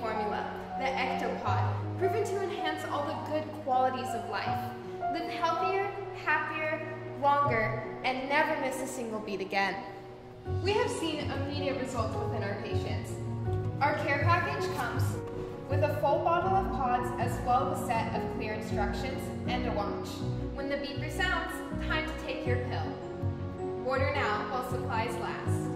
formula, the Ectopod, proven to enhance all the good qualities of life. Live healthier, happier, longer, and never miss a single beat again. We have seen immediate results within our patients. Our care package comes with a full bottle of pods as well as a set of clear instructions and a watch. When the beeper sounds, time to take your pill. Order now while supplies last.